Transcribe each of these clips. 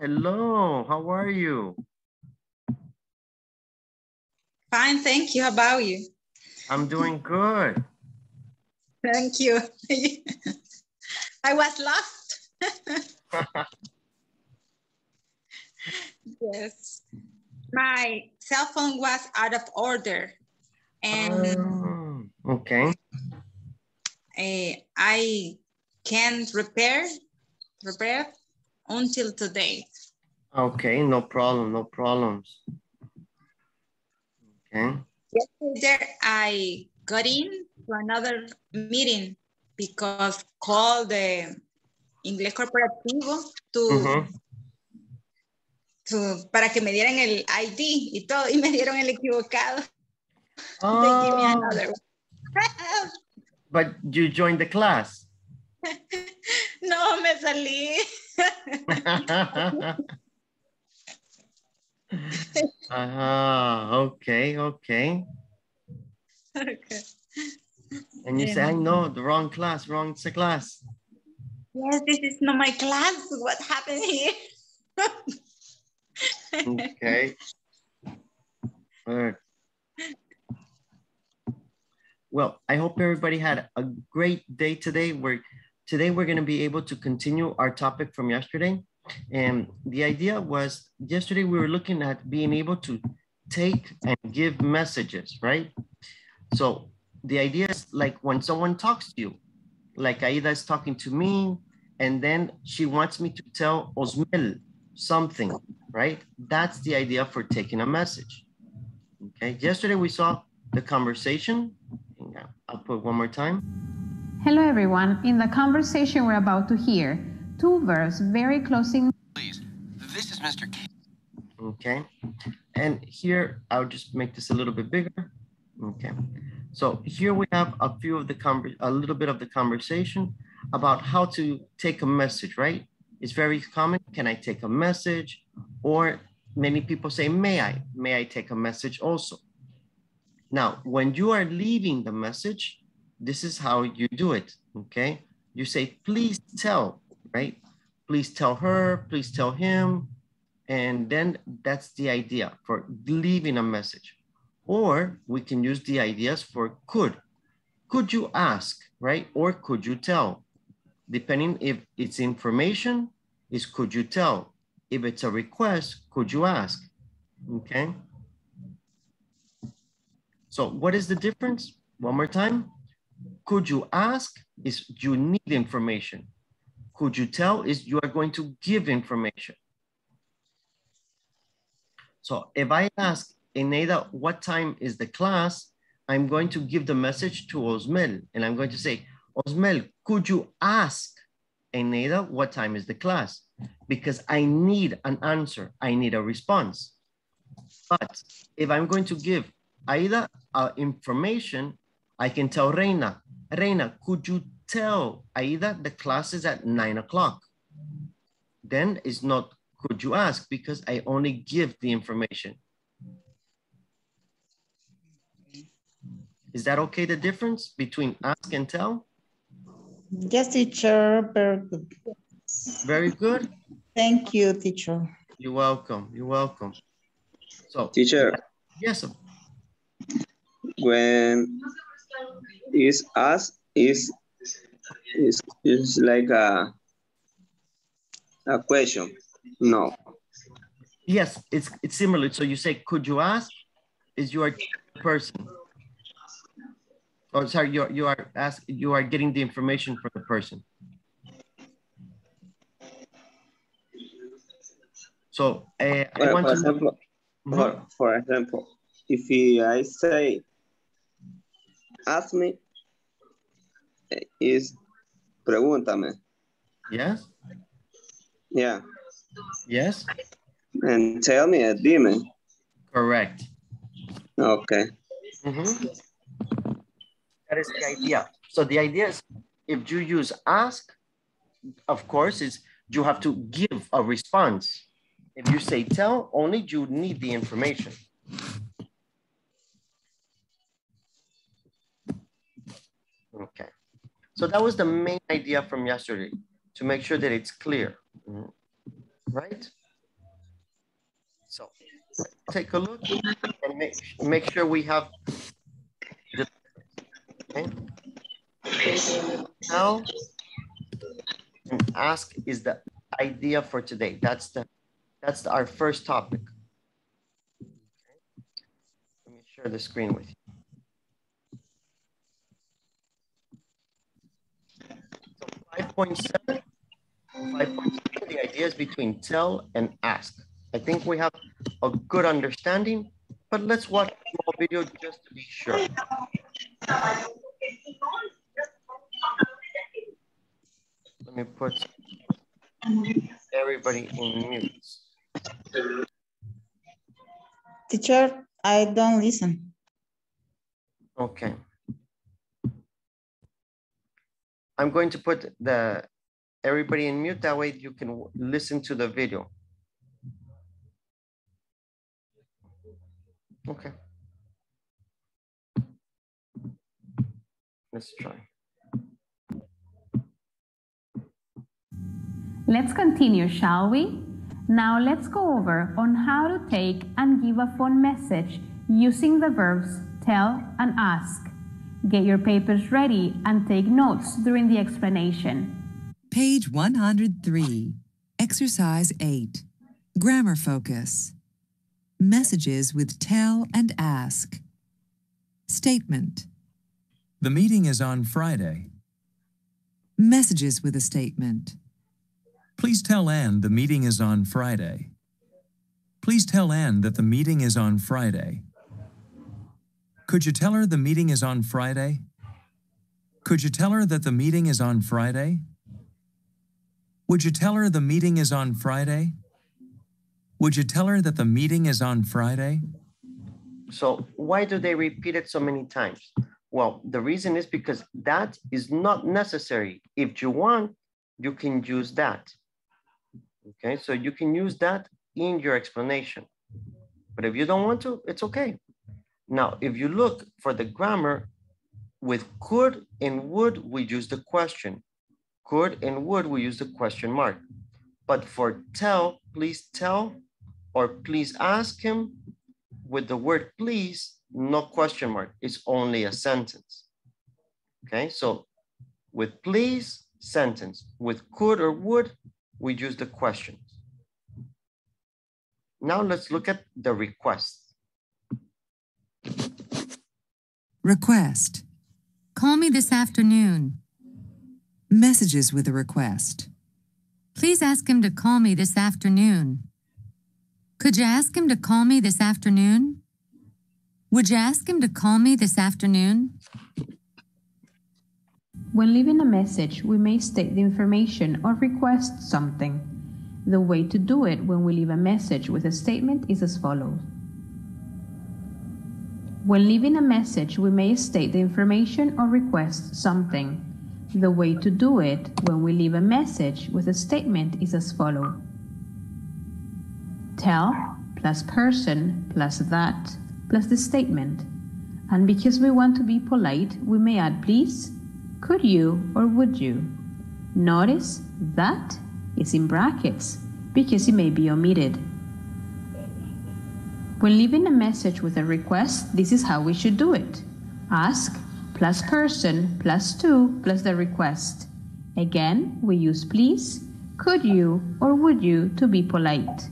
Hello, how are you? Fine, thank you. How about you? I'm doing good. Thank you. I was lost. yes. My cell phone was out of order. And Oh, okay. uh, I can't repair repair until today. Okay, no problem, no problems. Okay. Yesterday I got in to another meeting because called the inglés corporativo to, Mhm. to- para que me dieran el ID y todo y me dieron el equivocado. They give me Oh, another one. but you joined the class. no, me salí. Ah, okay, okay. Okay. And you say, I know, the wrong class, wrong class. Yes, this is not my class. What happened here? Okay. Good. Well, I hope everybody had a great day today. We're today we're going to be able to continue our topic from yesterday. And the idea was yesterday we were looking at being able to take and give messages, right? So the idea is like when someone talks to you, like Aida is talking to me, and then she wants me to tell Osmel something, right? That's the idea for taking a message. Okay, yesterday we saw the conversation. I'll put one more time. Hello, everyone. In the conversation we're about to hear, two verbs very closing. Please, this is Mr. K. Okay, and here I'll just make this a little bit bigger. Okay, so here we have a few of the conver a little bit of the conversation about how to take a message, right? It's very common. Can I take a message? Or many people say, may I? May I take a message also? Now, when you are leaving the message, this is how you do it, okay? You say, please tell, right? Please tell her, please tell him. And then that's the idea for leaving a message. Or we can use the ideas for could. Could you ask, right? Or could you tell? Depending if it's information, is could you tell? If it's a request, could you ask? Okay. So what is the difference? One more time. Could you ask is you need information. Could you tell is you are going to give information. So if I ask Eneida, what time is the class? I'm going to give the message to Osmel and I'm going to say, Osmel, could you ask Eneida what time is the class? Because I need an answer. I need a response. But if I'm going to give Aida uh, information, I can tell Reina, Reina, could you tell Aida the class is at nine o'clock? Then it's not, could you ask? Because I only give the information. Is that okay, the difference between ask and tell? Yes, teacher, very good. Very good. Thank you, teacher. You're welcome. You're welcome. So, Teacher, yes, sir. when is us is is is like a a question. No. yes, it's it's similar. So you say, could you ask? Is you are the person. Oh, sorry, you are you are ask you are getting the information from the person. So uh, I Well, want for to know. example, Mhm. for, for example, if I say ask me is pregúntame. Yes, Yeah. yes, And tell me, dime. correct. Okay. Mhm. That is the idea. So the idea is if you use ask, of course, is you have to give a response. If you say tell, only you need the information. Okay. So that was the main idea from yesterday, to make sure that it's clear, right? So take a look and make, make sure we have the, okay? Now, and ask is the idea for today. That's the that's the, our first topic. Let me share the screen with you. 5.7, 5.7, the idea is between tell and ask. I think we have a good understanding, but let's watch a small video just to be sure. Let me put everybody in mute. Teacher, I don't listen. Okay. I'm going to put the everybody in mute. That way you can listen to the video. Okay. Let's try. Let's continue, shall we? Now let's go over on how to take and give a phone message using the verbs tell and ask. Get your papers ready and take notes during the explanation. Page 103, Exercise 8, Grammar Focus. Messages with tell and ask. Statement. The meeting is on Friday. Messages with a statement. Please tell Anne the meeting is on Friday. Please tell Anne that the meeting is on Friday. Could you tell her the meeting is on Friday? Could you tell her that the meeting is on Friday? Would you tell her the meeting is on Friday? Would you tell her that the meeting is on Friday? So why do they repeat it so many times? Well, the reason is because that is not necessary. If you want, you can use that. Okay, so you can use that in your explanation. But if you don't want to, it's okay. Now, if you look for the grammar, with could and would, we use the question. Could and would, we use the question mark. But for tell, please tell, or please ask him, with the word please, no question mark, it's only a sentence. Okay, so with please, sentence. With could or would, we use the questions. Now let's look at the request. Request. Call me this afternoon. Messages with a request. Please ask him to call me this afternoon. Could you ask him to call me this afternoon? Would you ask him to call me this afternoon? When leaving a message, we may state the information or request something. The way to do it when we leave a message with a statement is as follows. When leaving a message, we may state the information or request something. The way to do it when we leave a message with a statement is as follows. Tell plus person plus that plus the statement. And because we want to be polite, we may add please, could you, or would you. Notice that is in brackets because it may be omitted. When leaving a message with a request, this is how we should do it. Ask plus person plus to plus the request. Again, we use please, could you, or would you to be polite.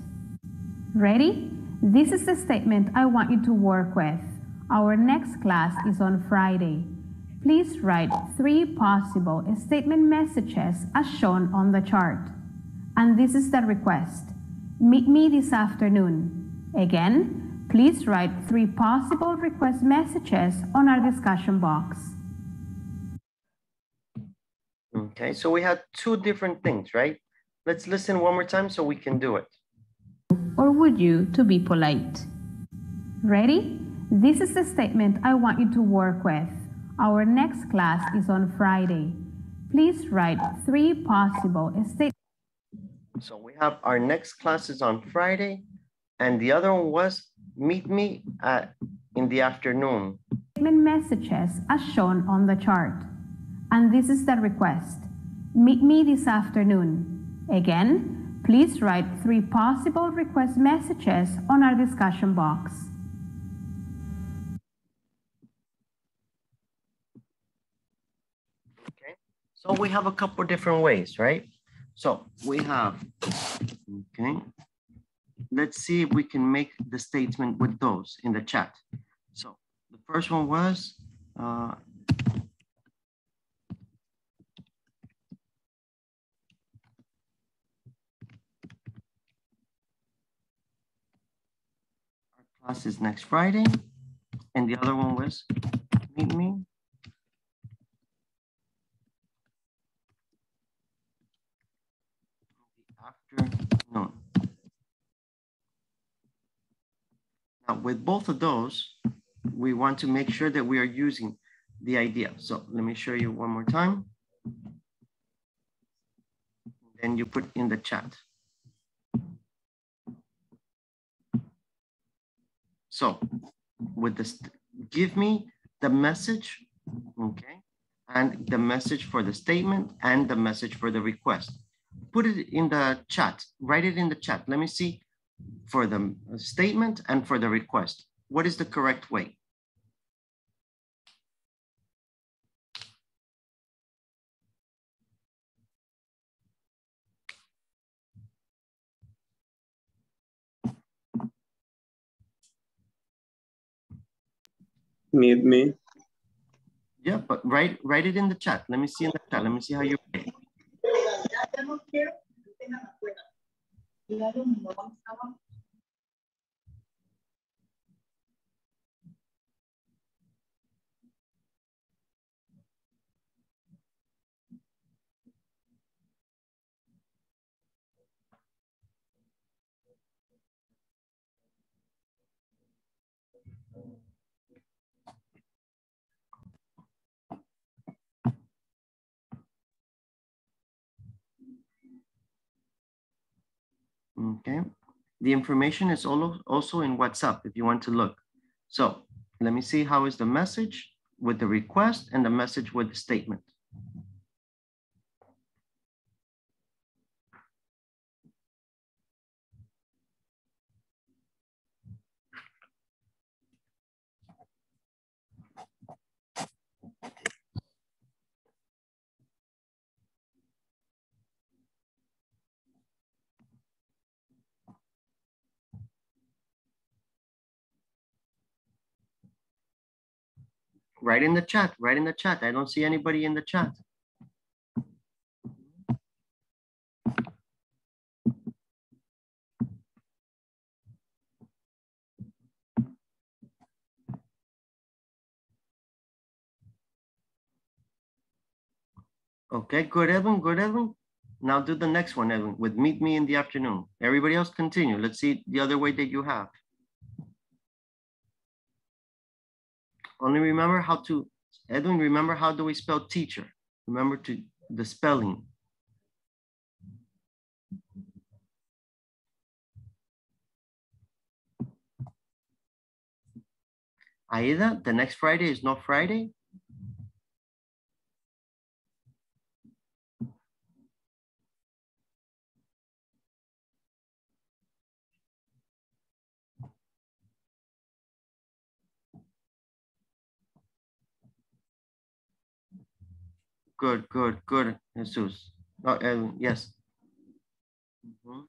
Ready? This is the statement I want you to work with. Our next class is on Friday. Please write three possible statement messages as shown on the chart. And this is the request. Meet me this afternoon. Again, please write three possible request messages on our discussion box. Okay, so we had two different things, right? Let's listen one more time so we can do it. Or would you to be polite? Ready? This is the statement I want you to work with. Our next class is on Friday. Please write three possible statements. So we have our next class is on Friday, and the other one was meet me at in the afternoon. messages as shown on the chart. And this is the request. Meet me this afternoon. Again, Please write three possible request messages on our discussion box. Okay, so we have a couple different ways, right? So we have, okay, let's see if we can make the statement with those in the chat. So the first one was, uh, our class is next Friday. And the other one was, meet me afternoon. Now, Uh, with both of those, we want to make sure that we are using the idea. So let me show you one more time. Then you put in the chat. So with this, give me the message, okay? And the message for the statement and the message for the request. Put it in the chat, write it in the chat. Let me see for the statement and for the request. What is the correct way? Meet me. Yeah, but write write it in the chat. Let me see in the chat. Let me see how you write it. Okay. The information is also in WhatsApp if you want to look. So let me see how is the message with the request and the message with the statement. Write in the chat, write in the chat. I don't see anybody in the chat. Okay, good, Edwin, good, Edwin. Now do the next one, Edwin, with meet me in the afternoon. Everybody else continue. Let's see the other way that you have. Only remember how to, Edwin, remember how do we spell teacher? Remember to the spelling. Aida, the next Friday is not Friday? Good, good, good, Jesus. Oh, Edwin, yes. Mhm.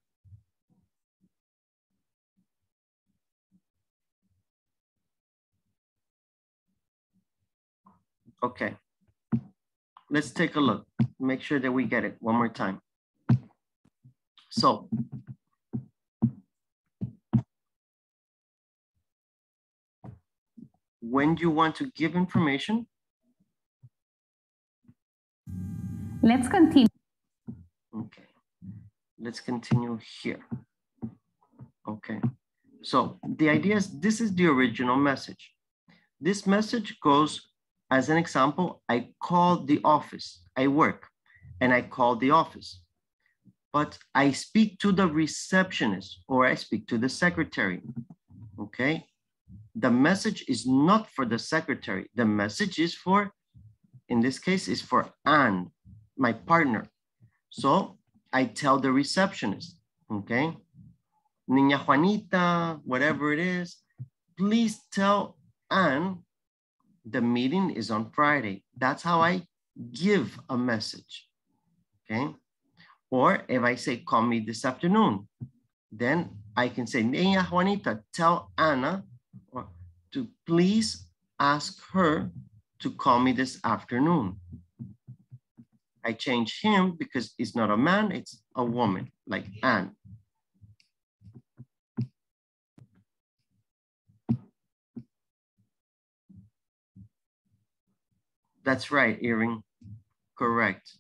Okay. Let's take a look. Make sure that we get it one more time. So. When you want to give information, Let's continue. Okay, let's continue here. Okay, so the idea is this is the original message. This message goes as an example, I call the office, I work and I call the office, but I speak to the receptionist or I speak to the secretary, okay? The message is not for the secretary. The message is for, in this case, is for Anne, my partner. So I tell the receptionist, Okay. Niña Juanita, whatever it is, please tell Anne the meeting is on Friday. That's how I give a message. Okay. Or if I say, call me this afternoon, then I can say, Niña Juanita, tell Anna to please ask her to call me this afternoon. I change him because it's not a man, it's a woman, like Anne. That's right, Earring. Correct.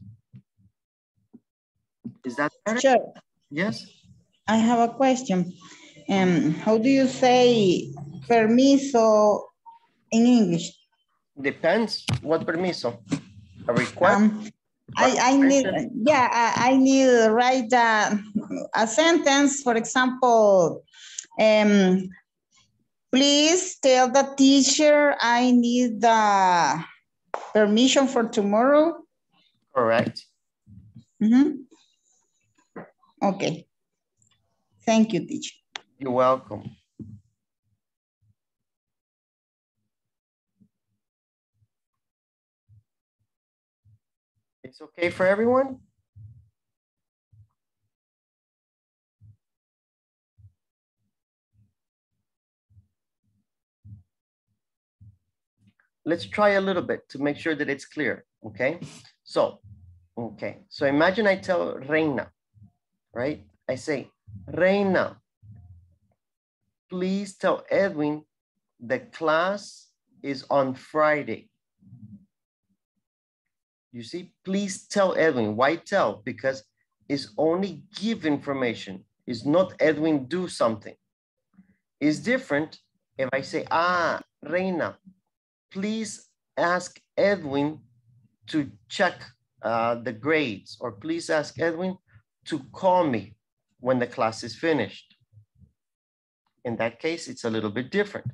Is that better? Sure. Yes? I have a question. Um, how do you say permiso in English? Depends. What permiso? A request? Um, I, I need, yeah, I, I need to write a, a sentence, for example, um, please tell the teacher I need the permission for tomorrow. Correct. Mm -hmm. Okay. Thank you, teacher. You're welcome. It's okay for everyone? Let's try a little bit to make sure that it's clear, okay? So, okay, so imagine I tell Reina, right? I say, Reina, please tell Edwin the class is on Friday. You see, please tell Edwin. Why tell? Because it's only give information. It's not Edwin do something. It's different if I say, ah, Reina, please ask Edwin to check uh, the grades or please ask Edwin to call me when the class is finished. In that case, it's a little bit different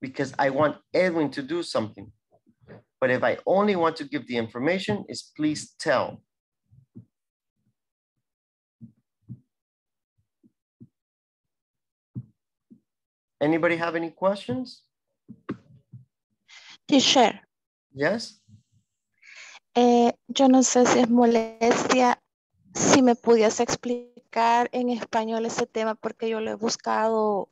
because I want Edwin to do something. But if I only want to give the information is please tell. Anybody have any questions? Teacher. Yes. Eh, yo no sé si es molestia, si me pudiese explicar en español ese tema porque yo lo he buscado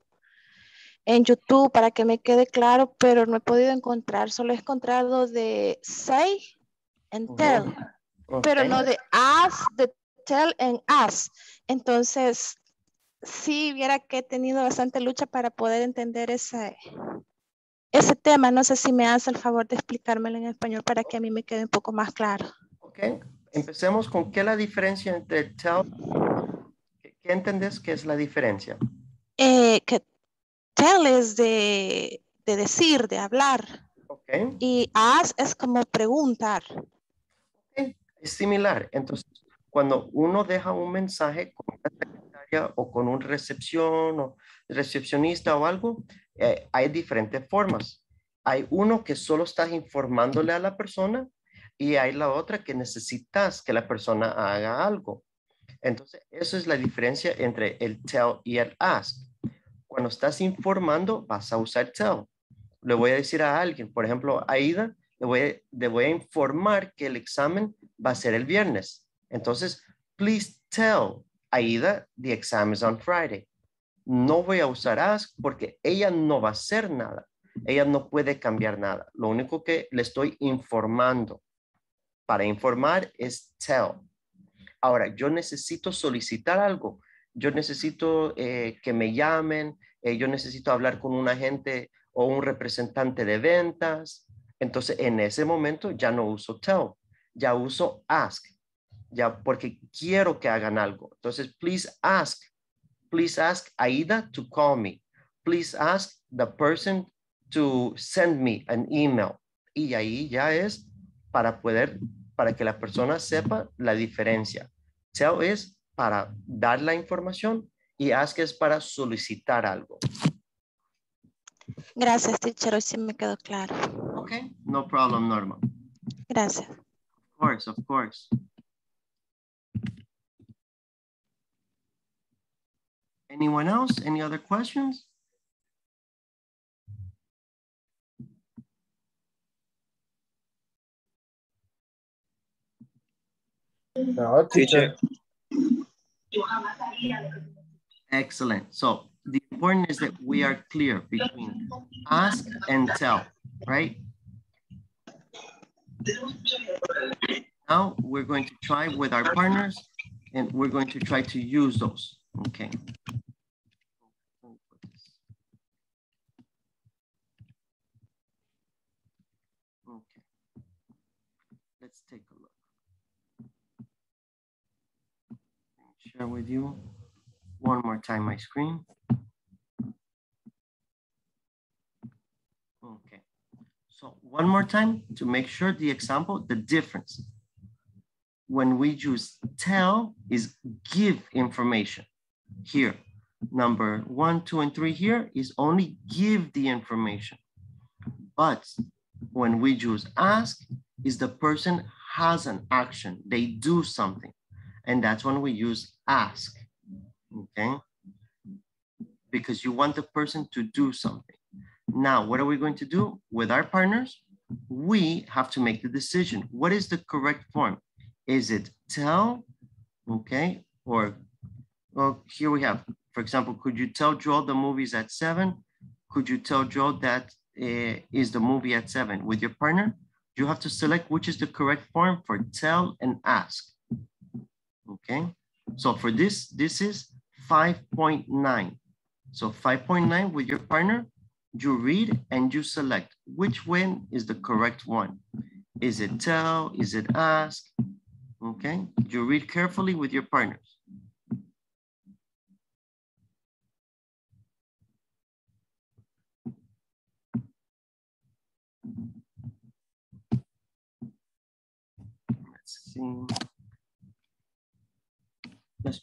en YouTube para que me quede claro, pero no he podido encontrar. Solo he encontrado de say and tell, pero no de ask, de tell and ask. Entonces, sí viera que he tenido bastante lucha para poder entender ese, ese tema. No sé si me hace el favor de explicármelo en español para que a mí me quede un poco más claro. Ok, empecemos con qué es la diferencia entre tell. ¿Qué entendés que es la diferencia? Eh, que tell es de, de decir, de hablar. Okay. Y ask es como preguntar. Okay. Es similar. Entonces, cuando uno deja un mensaje con una secretaria o con un recepción o recepcionista o algo, eh, hay diferentes formas. Hay uno que solo estás informándole a la persona y hay la otra que necesitas que la persona haga algo. Entonces, eso es la diferencia entre el tell y el ask. Cuando estás informando, vas a usar tell. Le voy a decir a alguien, por ejemplo, Aida, le voy, a, le voy a informar que el examen va a ser el viernes. Entonces, please tell Aida the exam is on Friday. No voy a usar ask porque ella no va a hacer nada. Ella no puede cambiar nada. Lo único que le estoy informando para informar es tell. Ahora, yo necesito solicitar algo yo necesito eh, que me llamen, eh, yo necesito hablar con un agente o un representante de ventas. Entonces, en ese momento ya no uso tell, ya uso ask, ya porque quiero que hagan algo. Entonces, please ask, please ask Aida to call me. Please ask the person to send me an email. Y ahí ya es para poder, para que la persona sepa la diferencia. Tell es para dar la información y ask es para solicitar algo. Gracias, teacher. Hoy sí me quedó claro. Okay, no problem, Norma. Gracias. Of course, of course. Anyone else? Any other questions? No, teacher. Excellent. So the important is that we are clear between ask and tell, right? Now we're going to try with our partners and we're going to try to use those, okay let's take a look. Share with you one more time my screen. Okay, so one more time to make sure the example, the difference. When we use tell is give information. Here, number one, two, and three here is only give the information. But when we use ask is the person has an action, they do something. And that's when we use ask, okay? Because you want the person to do something. Now, what are we going to do with our partners? We have to make the decision. What is the correct form? Is it tell, okay? Or, well, here we have, for example, could you tell Joel the movie's at seven? Could you tell Joel that uh, is the movie at seven? With your partner, you have to select which is the correct form for tell and ask. Okay, so for this, this is 5.9. So 5.9 with your partner, you read and you select which one is the correct one. Is it tell, is it ask? Okay, you read carefully with your partners. Let's see. Let's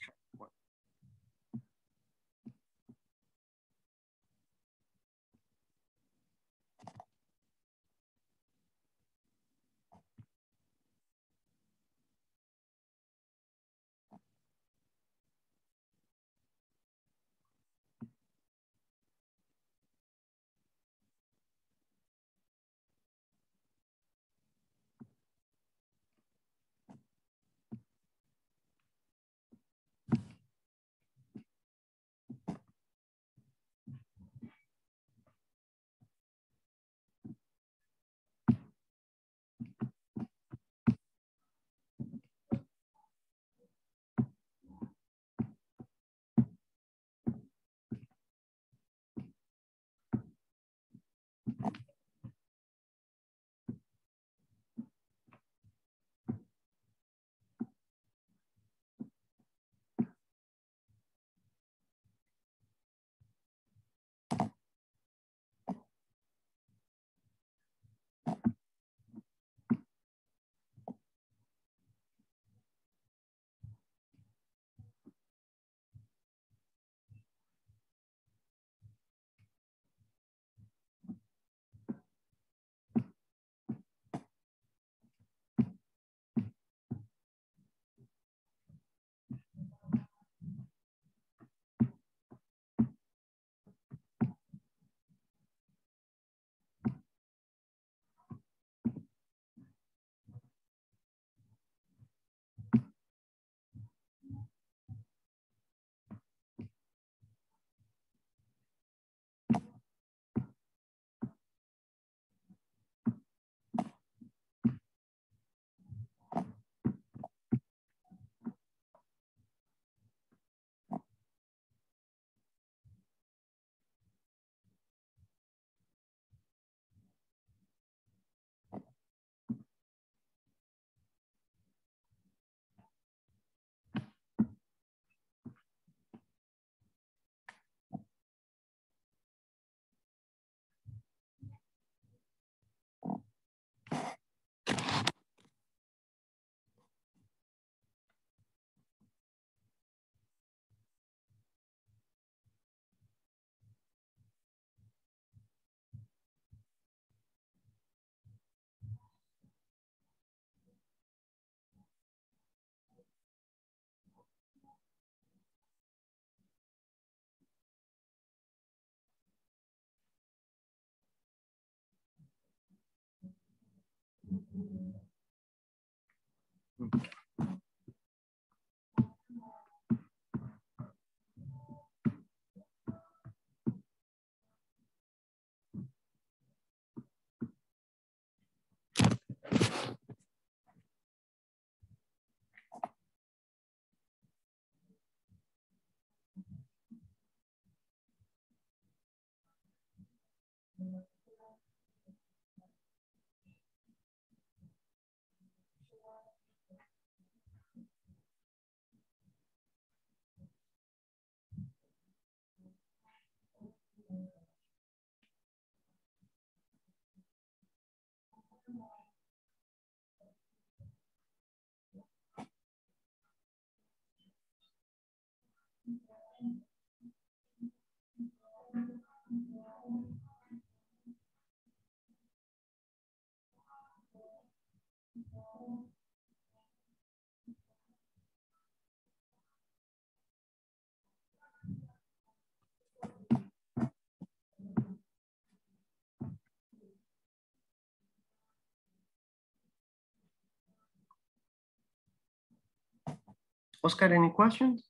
Oscar, any questions?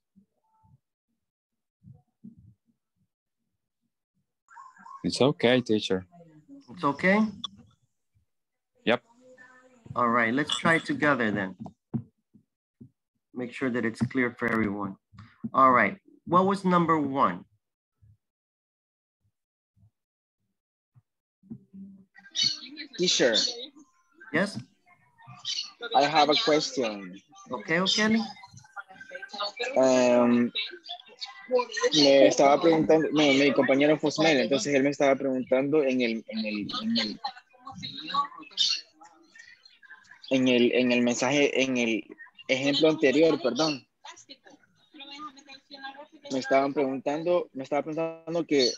It's okay, teacher. It's okay? Yep. All right, let's try together then. Make sure that it's clear for everyone. All right, what was number one? Teacher, Yes? I have a question. Okay, okay. Um, me estaba preguntando, bueno, mi compañero Fosmel, entonces él me estaba preguntando en el, en el, en el, en el, en el mensaje, en el ejemplo anterior, perdón. Me estaban preguntando, me estaba preguntando que,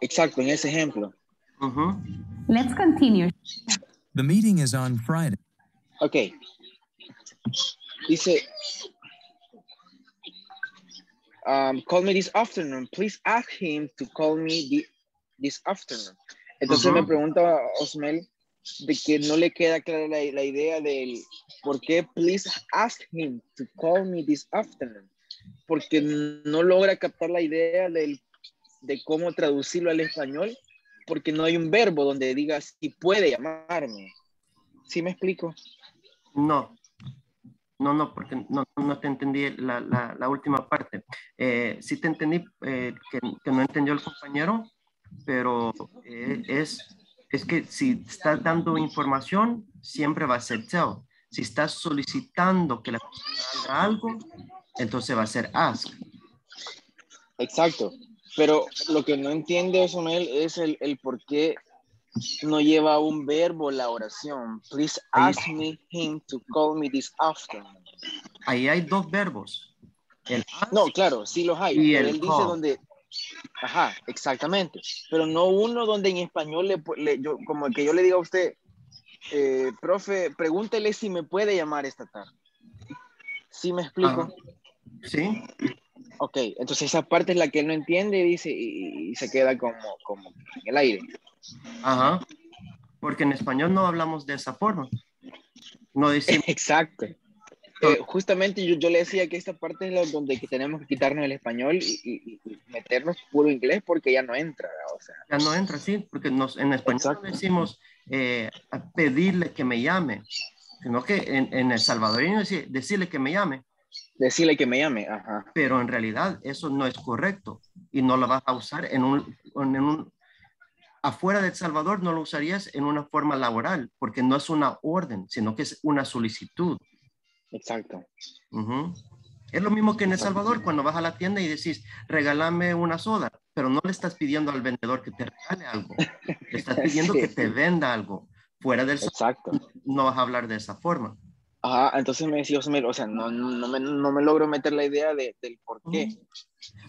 exacto, en ese ejemplo. Let's continue. The meeting is on Friday. Ok. Dice, um, call me this afternoon. Please ask him to call me the, this afternoon. Entonces me Ujú. pregunta Osmel de que no le queda clara la, la idea del por qué please ask him to call me this afternoon. Porque no logra captar la idea del, de cómo traducirlo al español porque no hay un verbo donde diga si puede llamarme. ¿Sí me explico? No. No, no, porque no, no te entendí la, la, la última parte. Eh, sí te entendí eh, que, que no entendió el compañero, pero eh, es, es que si estás dando información, siempre va a ser tell. Si estás solicitando que la persona haga algo, entonces va a ser ask. Exacto. Pero lo que no entiende Osmel es el, el por qué no lleva un verbo la oración. Please ask me him to call me this afternoon. Ahí hay dos verbos. El No, claro, sí los hay. Y pero el él dice call. donde. Ajá, exactamente. Pero no uno donde en español le, le- yo, como que yo le diga a usted, eh, profe, pregúntele si me puede llamar esta tarde. ¿Sí me explico? Ajá. Sí. Ok, entonces esa parte es la que él no entiende y dice y, y se queda como, como en el aire. Ajá. Porque en español no hablamos de esa forma. No decimos. Exacto. Eh, justamente yo, yo le decía que esta parte es la donde tenemos que quitarnos el español y, y- y meternos puro inglés porque ya no entra. O sea, Ya no entra así, porque nos, en español no decimos eh, a pedirle que me llame, sino que en, en el salvadoreño decir, decirle que me llame. Decirle que me llame, ajá. Pero en realidad eso no es correcto y no lo vas a usar en un, en un afuera de El Salvador no lo usarías en una forma laboral, porque no es una orden, sino que es una solicitud. Exacto. Es lo mismo que en El Salvador, cuando vas a la tienda y decís, regálame una soda, pero no le estás pidiendo al vendedor que te regale algo, le estás pidiendo Sí. que te venda algo. Fuera del Exacto. no vas a hablar de esa forma. Ajá, entonces me decía, Osmel, o sea, no, no, me, no me logro meter la idea de, del por qué.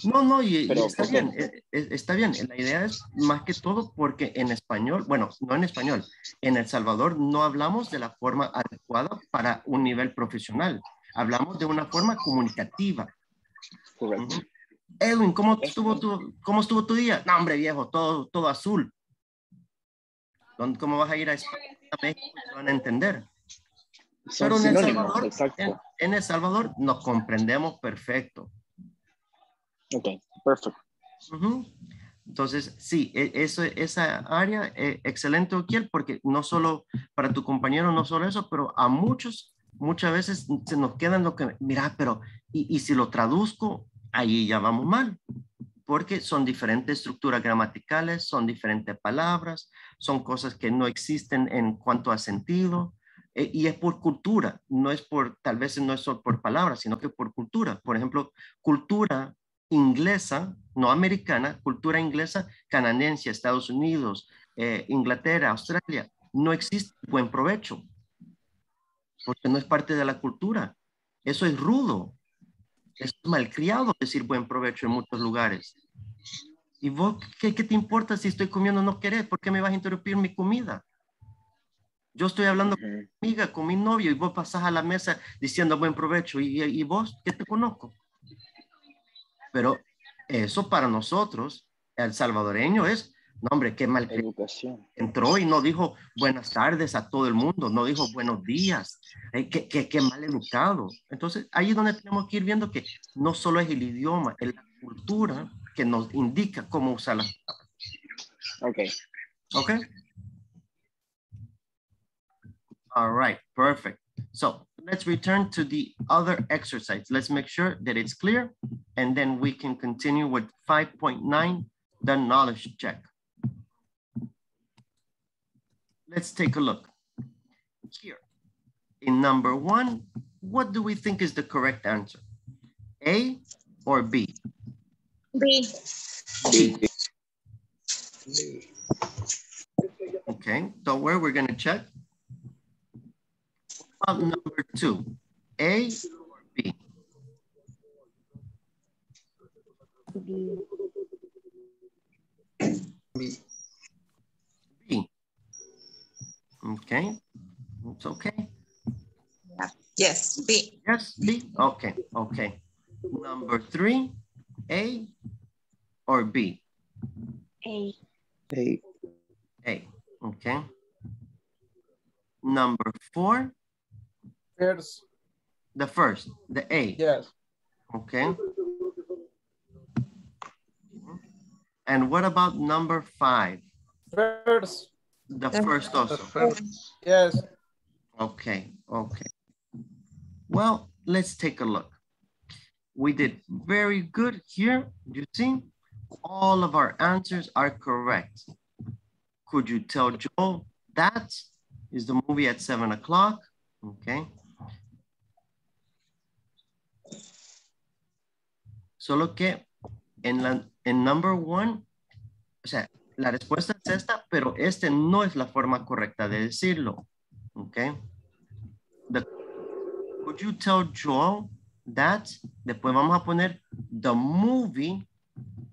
No, no, y, y Pero, está ok. bien, eh, eh, está bien. La idea es más que todo porque en español, bueno, no en español, en El Salvador no hablamos de la forma adecuada para un nivel profesional. Hablamos de una forma comunicativa. Correcto. Edwin, ¿cómo estuvo tu, cómo estuvo tu día? No, hombre, viejo, todo, todo azul. ¿Dónde- ¿Cómo vas a ir a España, México y te van a entender? Son Pero en El Salvador, exacto. en, en El Salvador nos comprendemos perfecto. Ok, perfecto. Ujú. Entonces, sí, e- eso, esa área, eh, excelente, Okiel, porque no solo para tu compañero, no solo eso, pero a muchos, muchas veces se nos quedan lo que, mira, pero, y, y si lo traduzco, ahí ya vamos mal, porque son diferentes estructuras gramaticales, son diferentes palabras, son cosas que no existen en cuanto a sentido, eh, y es por cultura, no es por, tal vez no es solo por palabras, sino que por cultura. Por ejemplo, cultura inglesa, no americana, cultura inglesa, canadiense, Estados Unidos, eh, Inglaterra, Australia, no existe buen provecho, porque no es parte de la cultura. Eso es rudo, es malcriado decir buen provecho en muchos lugares. ¿Y vos qué, qué te importa si estoy comiendo o no querés? ¿Por qué me vas a interrumpir mi comida? Yo estoy hablando con mi amiga, con mi novio, y vos pasás a la mesa diciendo buen provecho, y, y vos, ¿qué te conozco? Pero eso para nosotros, el salvadoreño, es, no hombre, qué mal que Educación. entró y no dijo buenas tardes a todo el mundo, no dijo buenos días, eh, qué, qué, qué mal educado. Entonces, ahí es donde tenemos que ir viendo que no solo es el idioma, es la cultura que nos indica cómo usar las Ok. Okay. All right, perfect. So let's return to the other exercise. Let's make sure that it's clear, and then we can continue with 5.9, the knowledge check. Let's take a look. Here, in number one, what do we think is the correct answer? A or B? B. B. Okay, so where we're gonna check? What about number two, A or B? B. Okay, it's okay. Yes, B. Yes, B, okay, okay. Number three, A or B? A. A. A, okay. Number four, First, the first, the A. yes. Okay. And what about number five? First, The first also. yes. Okay, okay. Well, let's take a look. We did very good here. You see, all of our answers are correct. Could you tell Joel that is the movie at seven o'clock? Okay. Solo que en la en number one, o sea, la respuesta es esta, pero este no es la forma correcta de decirlo. The, could you tell Joel that? Después vamos a poner the movie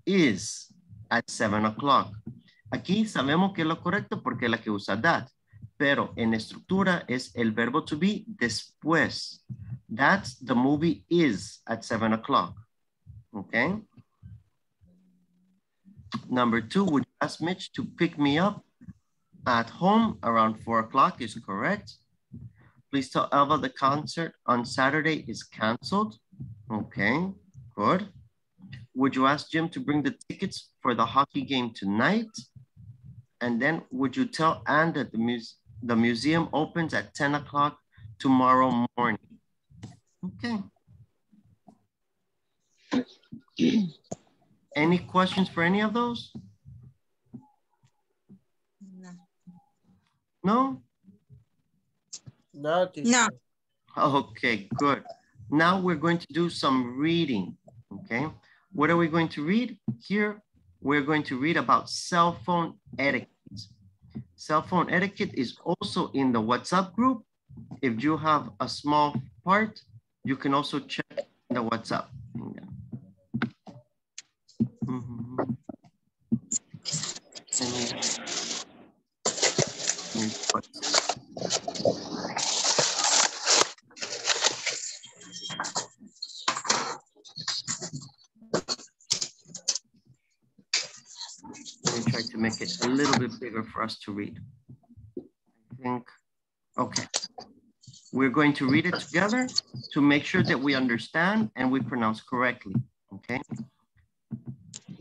is at seven o'clock. Aquí sabemos que es lo correcto porque es la que usa that, pero en estructura es el verbo to be después. That the movie is at seven o'clock. Okay. Number two, would you ask Mitch to pick me up at home around four o'clock is correct. Please tell Elva the concert on Saturday is canceled. Okay, good. Would you ask Jim to bring the tickets for the hockey game tonight? And then would you tell Anne that the, muse the museum opens at 10 o'clock tomorrow morning? Okay. Any questions for any of those? No? No, teacher. No. Okay, good. Now we're going to do some reading, okay? What are we going to read? Here, we're going to read about cell phone etiquette. Cell phone etiquette is also in the WhatsApp group. If you have a small part, you can also check the WhatsApp. Mhm. Let me- let me put- Let me try to make it a little bit for us to read. I think, okay. We're going to read it together to make sure that we understand and we pronounce correctly, okay?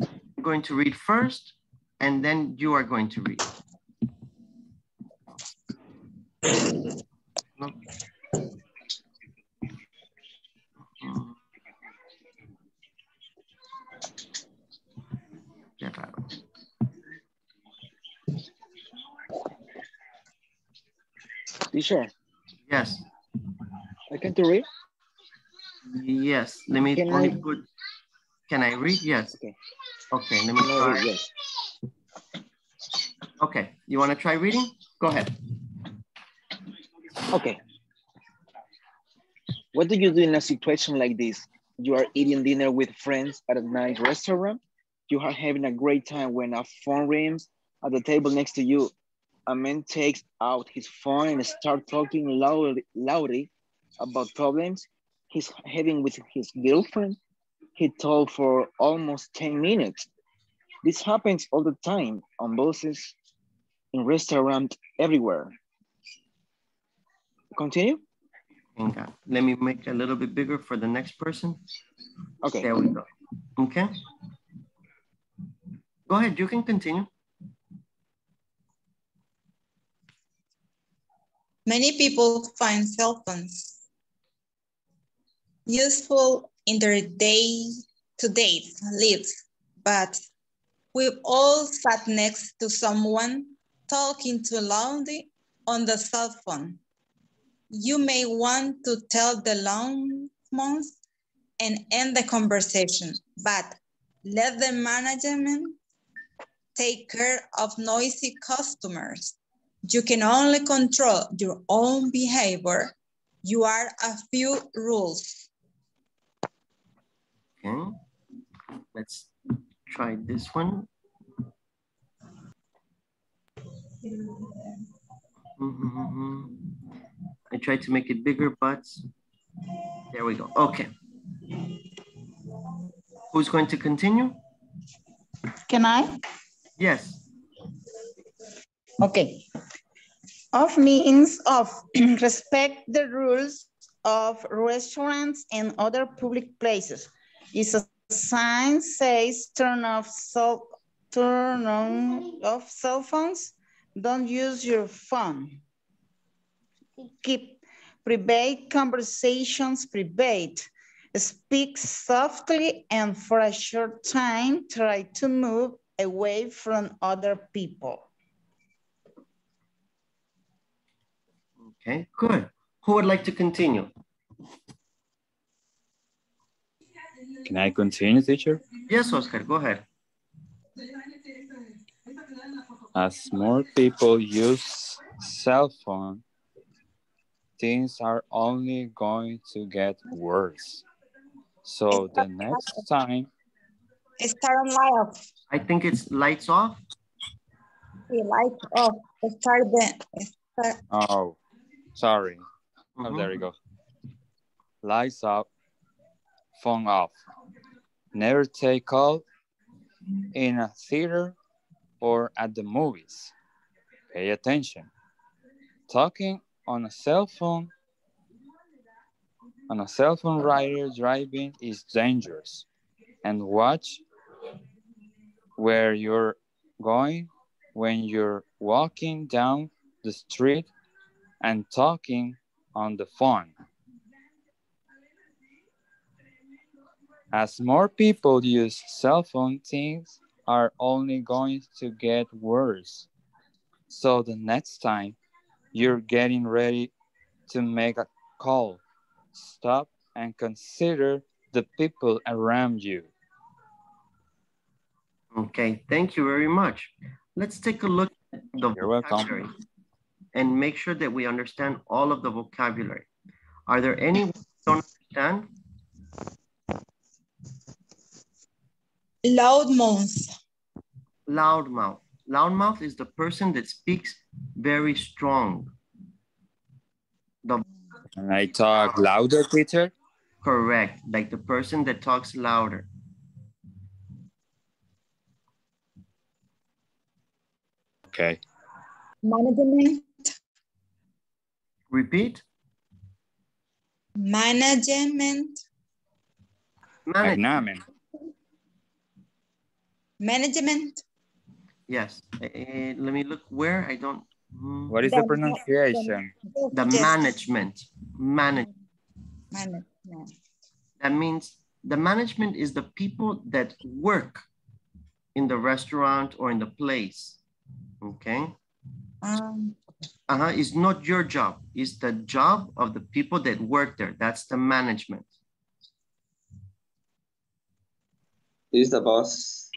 I'm going to read first and then you are going to read. Teacher, Yes, I can to read? yes. Let me Can only I- put, can I read? Yes. Okay. Okay, let me Can I read? try. Yes. Okay, you want to try reading? Go ahead. Okay. What do you do in a situation like this? You are eating dinner with friends at a nice restaurant. You are having a great time when a phone rings at the table next to you. A man takes out his phone and starts talking loud, loudly about problems he's having with his girlfriend. He talked for almost 10 minutes. This happens all the time on buses, in restaurants, everywhere. Continue? On. Let me make it a little bit bigger for the next person. Okay. There we go. Okay. Go ahead, you can continue. Many people find cell phones useful in their day-to-day lives, but we've all sat next to someone talking too loudly on the cell phone. You may want to tell the long months and end the conversation, but let the management take care of noisy customers. You can only control your own behavior. You are a few rules. Okay. Let's try this one. Mhm. I tried to make it bigger, but there we go. Okay. Who's going to continue? Can I? Yes. Okay. Of means of respect the rules of restaurants and other public places. If a sign says turn off cell, turn on off cell phones, don't use your phone. Keep private conversations private. Speak softly and for a short time, try to move away from other people. Okay, good. Who would like to continue? Can I continue, teacher? Yes, Oscar, go ahead. As more people use cell phone, things are only going to get worse. So the next time, Start on live. I think it's lights off. The light off. Start the start. oh, sorry. Oh, Mhm. there you go. Lights up, phone off. Never take call in a theater or at the movies. Pay attention. Talking on a cell phone on a cell phone rider driving is dangerous. And watch where you're going when you're walking down the street and talking on the phone. As more people use cell phone, things are only going to get worse. So the next time you're getting ready to make a call, stop and consider the people around you. Okay, thank you very much. Let's take a look at the You're welcome. Vocabulary and make sure that we understand all of the vocabulary. Are there any we don't understand? Loudmouth. Loudmouth. Loudmouth is the person that speaks very strong. The Can I talk louder, teacher? correct, like the person that talks louder. Okay. Management. Repeat. Management. Management. Management. Yes. Eh, let me look where I don't. mm. What is the pronunciation? The management. Manage. Management. That means the management is the people that work in the restaurant or in the place. Okay. Um, Uh-huh. It's not your job. It's the job of the people that work there. That's the management. Is the boss.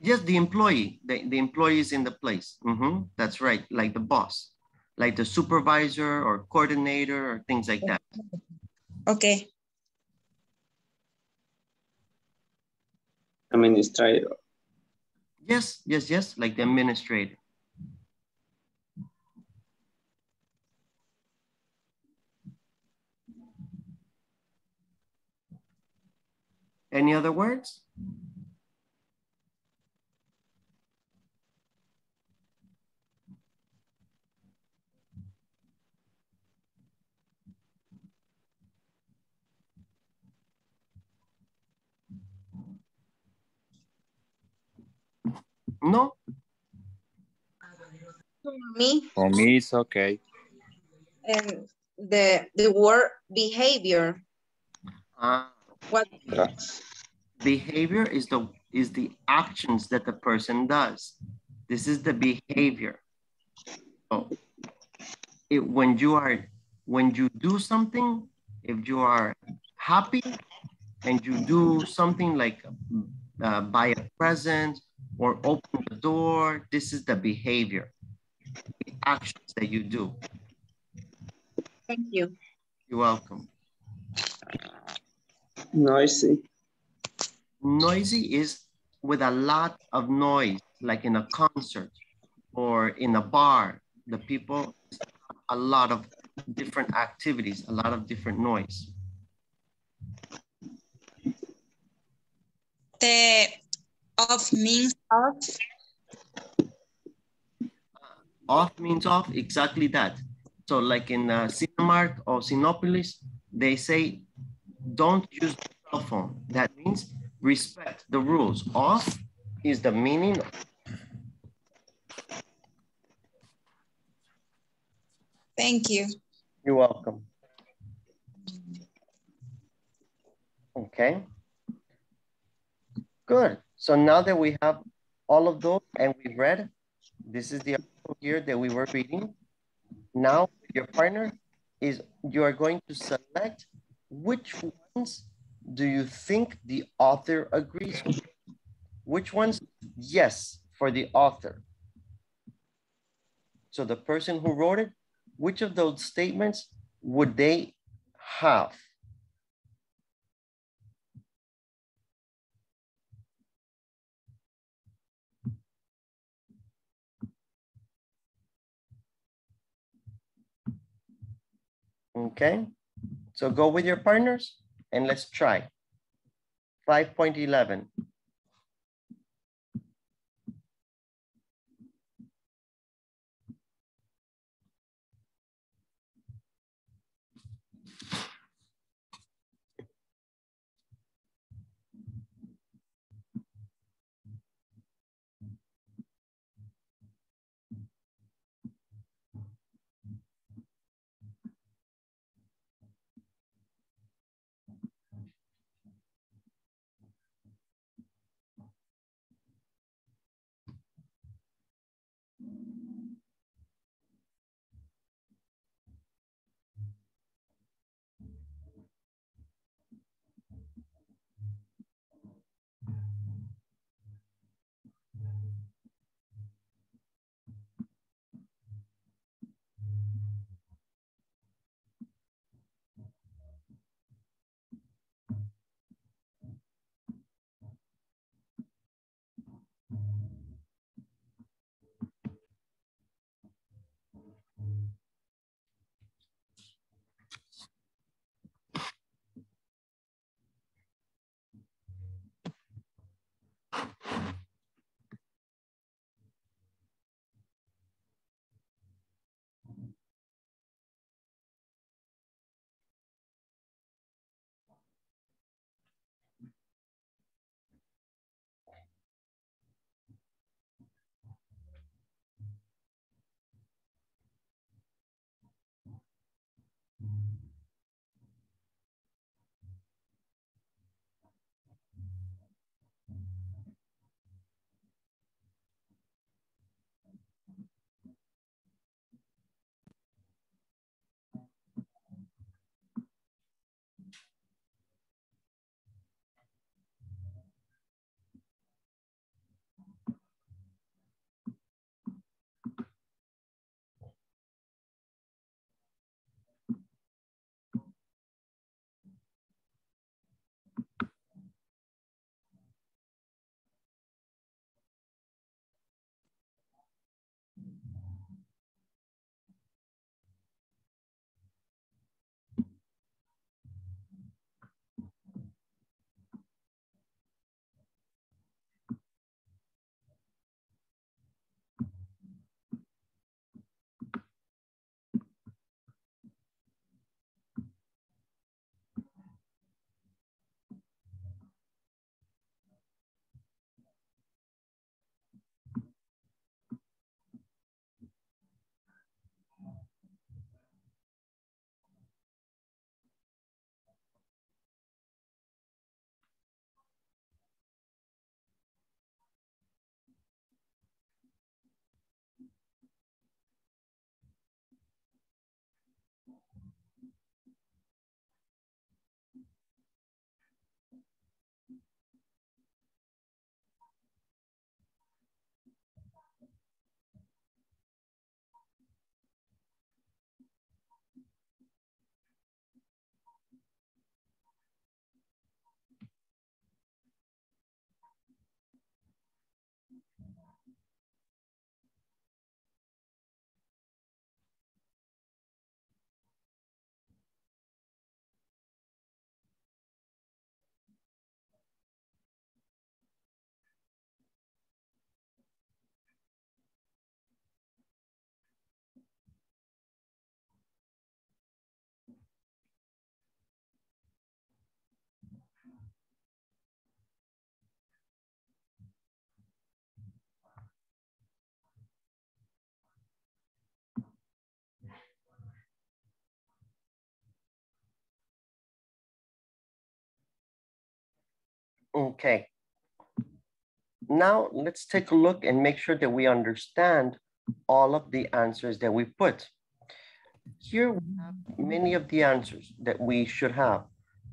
Yes, the employee. The, the employee is in the place. Mhm. That's right. Like the boss, like the supervisor or coordinator or things like that. okay. Administrator. Yes, yes, yes. Like the administrator. Any other words? No? Me For me, it's okay. and the the word behavior. Ah, What That's... behavior is the is the actions that the person does. This is the behavior. So it, when you are when you do something, if you are happy and you do something like uh, buy a present or open the door, this is the behavior, the actions that you do. Thank you. You're welcome. Noisy. Noisy is with a lot of noise, like in a concert or in a bar. The people, a lot of different activities, a lot of different noise. The off means off. Off means off, exactly that. So like in uh, Cinemark or Cinépolis, they say, don't use the cell phone. That means respect the rules. Off is the meaning. Thank you. You're welcome. Okay. Good. So now that we have all of those and we've read, this is the article here that we were reading. Now your partner is you are going to select which ones do you think the author agrees with? Which ones? Yes, for the author. So the person who wrote it, which of those statements would they have? Okay, so go with your partners and let's try. 5.11. Okay. Now let's take a look and make sure that we understand all of the answers that we put. Here we have many of the answers that we should have.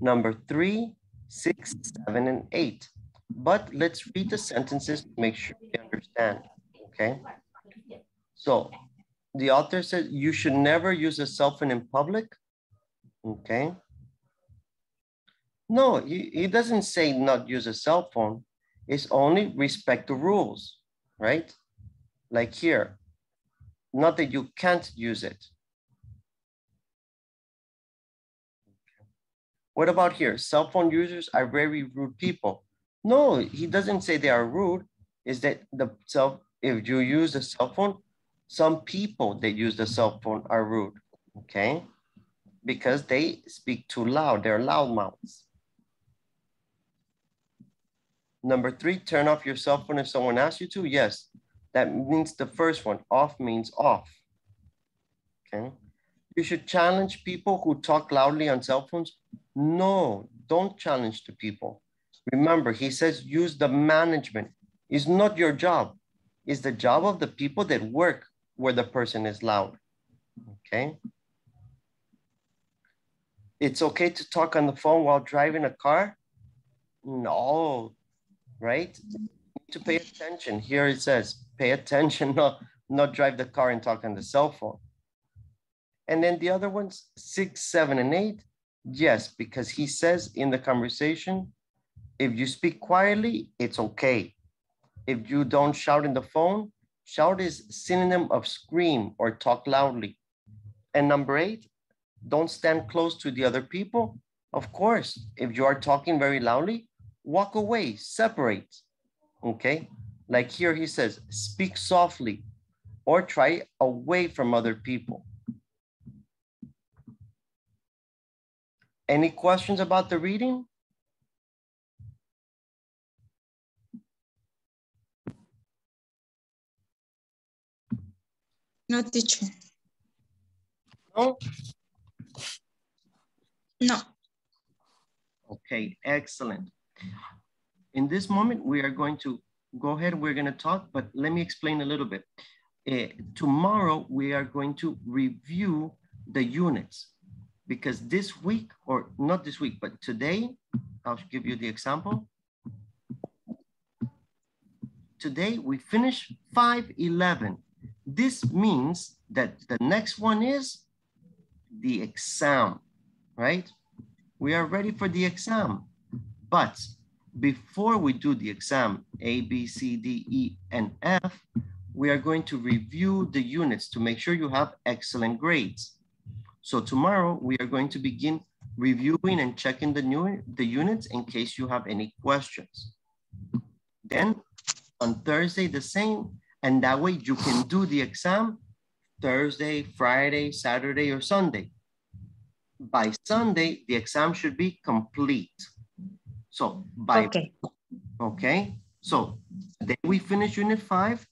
Number three, six, seven, and eight. But let's read the sentences to make sure we understand, okay? So the author says you should never use a cell phone in public, okay? No, he, he doesn't say not use a cell phone. It's only respect the rules, right? Like here, not that you can't use it. What about here? Cell phone users are very rude people. No, he doesn't say they are rude. Is that the cell, if you use the cell phone, some people that use the cell phone are rude, okay? Because they speak too loud, they're loud mouths. Number three, turn off your cell phone if someone asks you to. Yes, that means the first one. Off means off. Okay. You should challenge people who talk loudly on cell phones. No, don't challenge the people. Remember, he says use the management. It's not your job. It's the job of the people that work where the person is loud. Okay. It's okay to talk on the phone while driving a car? No, right? to pay attention. Here it says, pay attention, not, not drive the car and talk on the cell phone. And then the other ones, six, seven, and eight, yes, because he says in the conversation, if you speak quietly, it's okay. If you don't shout in the phone, shout is synonym of scream or talk loudly. And number eight, don't stand close to the other people. Of course, if you are talking very loudly, walk away, separate okay? Like here he says, speak softly or try away from other people. Any questions about the reading? No, teacher. No? No. Okay, excellent. In this moment, we are going to go ahead, we're gonna talk, but let me explain a little bit. Uh, tomorrow, we are going to review the units because this week, or not this week, but today, I'll give you the example. Today, we finish 511. This means that the next one is the exam, right? We are ready for the exam, but before we do the exam, A, B, C, D, E, and F, we are going to review the units to make sure you have excellent grades. So tomorrow we are going to begin reviewing and checking the, new, the units in case you have any questions. Then on Thursday, the same, and that way you can do the exam Thursday, Friday, Saturday, or Sunday. By Sunday, the exam should be complete. So by, okay. okay. So then we finish unit five.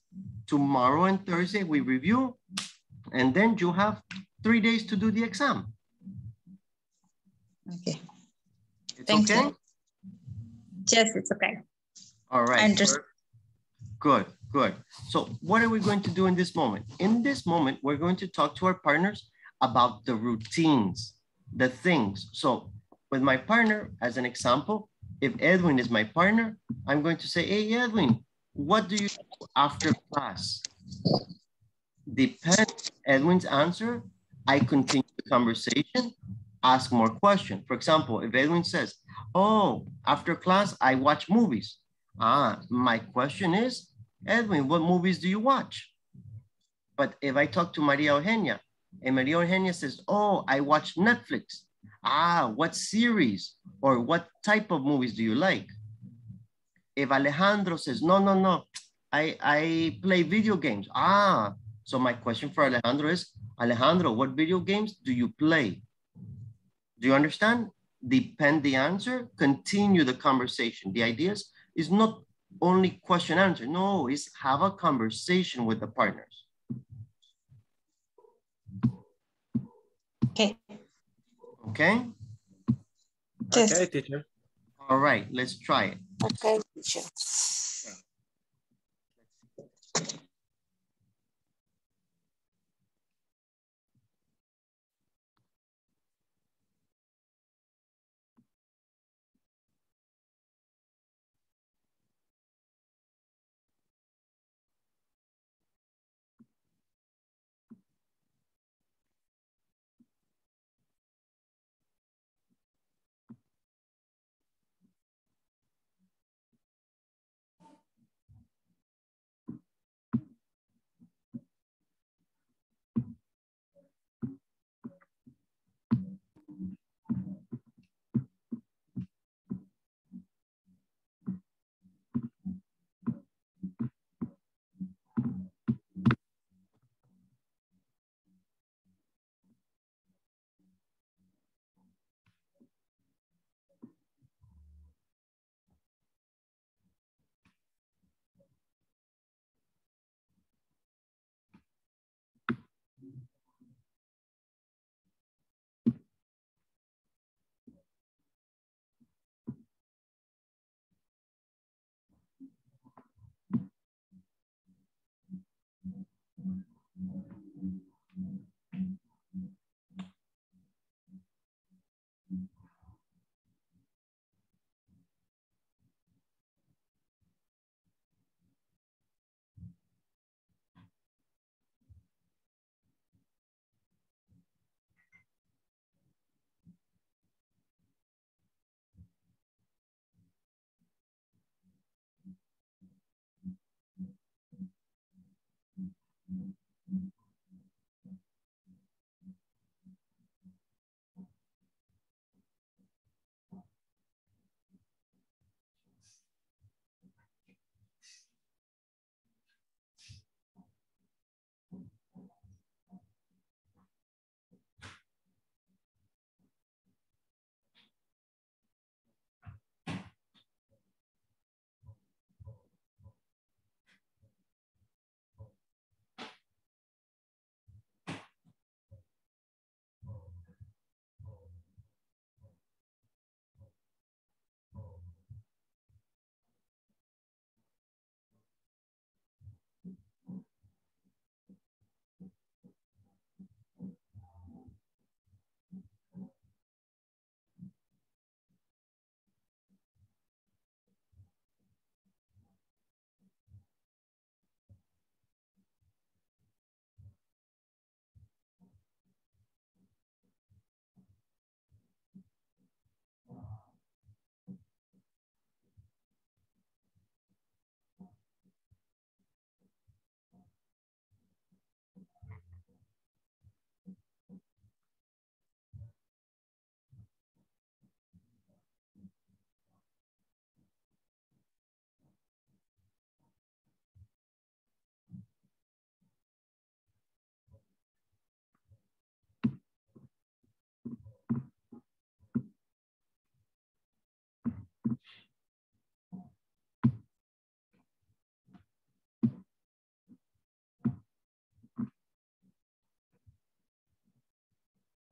Tomorrow and Thursday we review. And then you have three days to do the exam. Okay. It's Thank okay? you. Yes, it's okay. All right. I understand. Good, good. So what are we going to do in this moment? In this moment, we're going to talk to our partners about the routines, the things. So with my partner, as an example, if Edwin is my partner, I'm going to say, hey, Edwin, what do you do after class? Depends Edwin's answer, I continue the conversation, ask more questions. For example, if Edwin says, oh, after class, I watch movies. Ah, my question is, Edwin, what movies do you watch? But if I talk to Maria Eugenia, and Maria Eugenia says, oh, I watch Netflix. Ah, what series or what type of movies do you like? If Alejandro says, no, no, no, I, I play video games. Ah, so my question for Alejandro is, Alejandro, what video games do you play? Do you understand? Depend the answer, continue the conversation. The ideas is not only question answer. No, it's have a conversation with the partners. Okay. Okay? Yes. Okay, teacher. All All right, let's try it. Okay, teacher.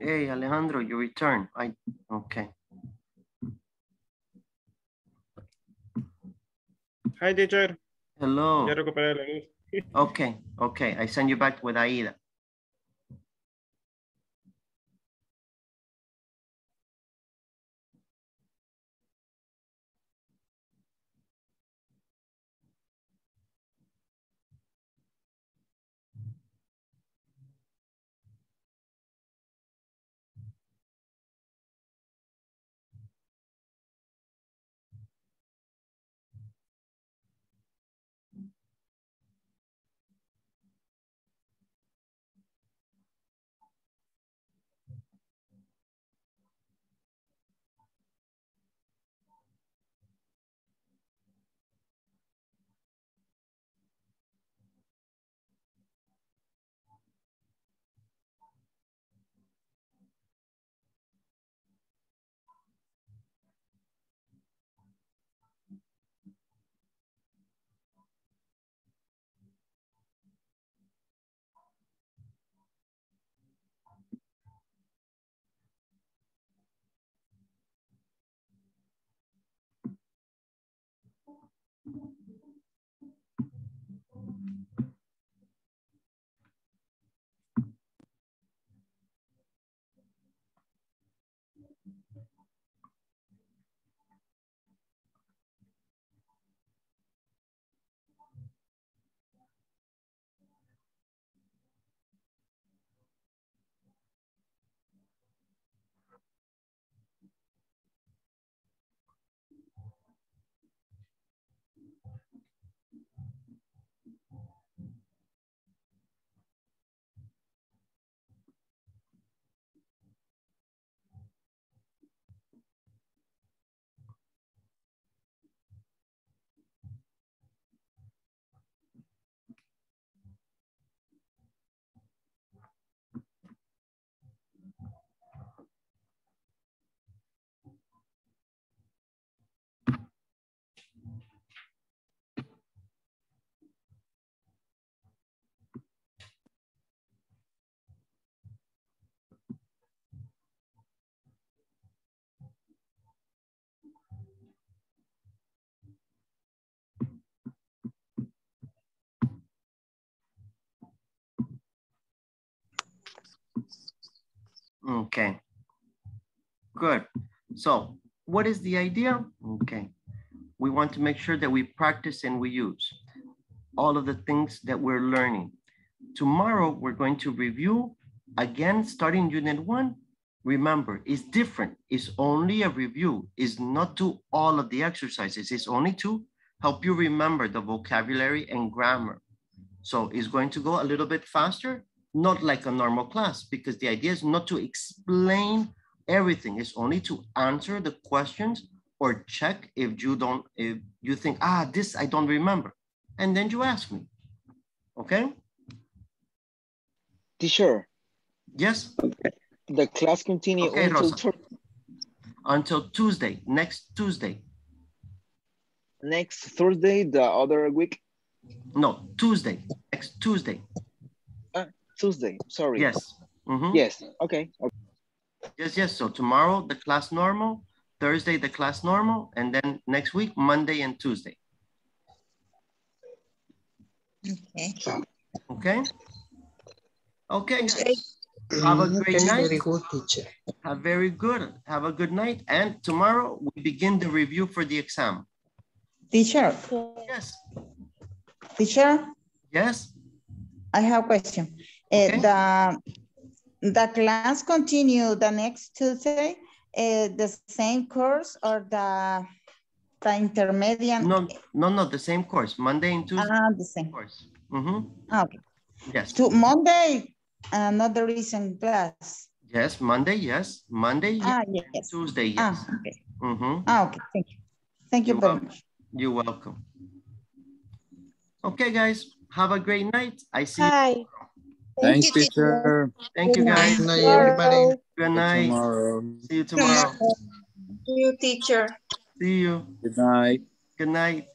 Hey, Alejandro, you return. I, okay. Hi, teacher. Hello. Ya recuperé la luz. Okay, okay. I send you back with Aida. Okay. Good. So what is the idea? Okay. We want to make sure that we practice and we use all of the things that we're learning. Tomorrow, we're going to review again, starting unit one. Remember, it's different. It's only a review. It's not to all of the exercises. It's only to help you remember the vocabulary and grammar. So it's going to go a little bit faster, not like a normal class, because the idea is not to explain everything. It's only to answer the questions or check if you don't, if you think, ah, this I don't remember. And then you ask me, okay? Teacher. Yes? The class continue Okay, until. Until Tuesday, next Tuesday. next Thursday, the other week, No, Tuesday, next Tuesday. Tuesday, sorry. Yes. Mhm. Yes, okay. Yes, yes. So tomorrow, the class normal, Thursday, the class normal, and then next week, Monday and Tuesday. Okay. Okay? Okay. guys. Have a great Okay, night. Very good, teacher. Have very good. Have a good night. And tomorrow we begin the review for the exam. Teacher, Yes. teacher, Yes. I have a question. Uh, the, the class continue the next Tuesday, uh, the same course or the, the intermediate? No, no, no, the same course, Monday and Tuesday. Ah, the same. Course. Mm-hmm. Okay. Yes. To Monday, another recent class. Yes, Monday, yes. Monday, Ah, yes. yes. Tuesday, yes. Ah, okay. Mm-hmm. Ah, okay, thank you. Thank you You're very welcome. much. You're welcome. Okay, guys, have a great night. I see you. Hi. Thanks, teacher. Thank you, guys. Good night, everybody. Good night. Tomorrow. See you tomorrow. See You teacher. See you. Good night. Good night.